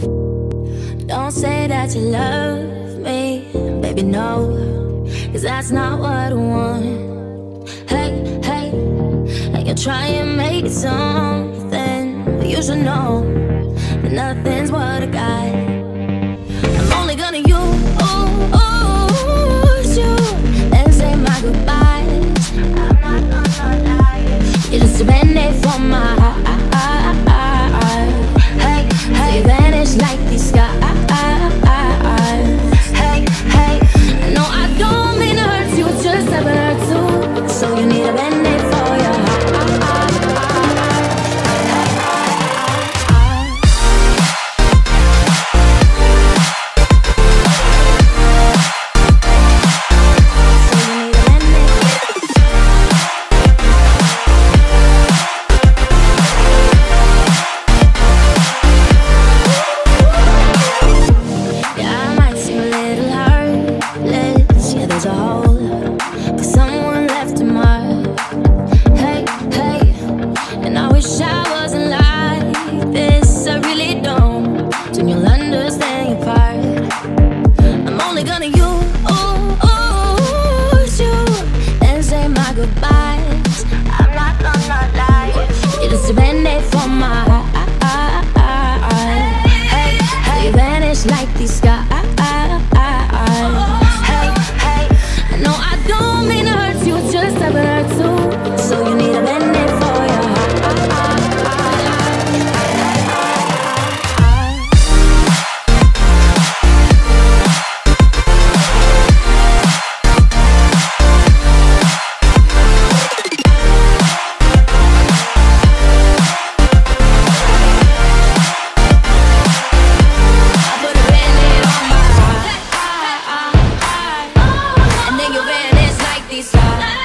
Don't say that you love me, baby, no. Cause that's not what I want. Hey, hey, and you try and make it something. But you should know that nothing's what I got. I'm only gonna use you and say my goodbyes. I'm not gonna lie. You're just a band-aid for my so you need a band. these stars.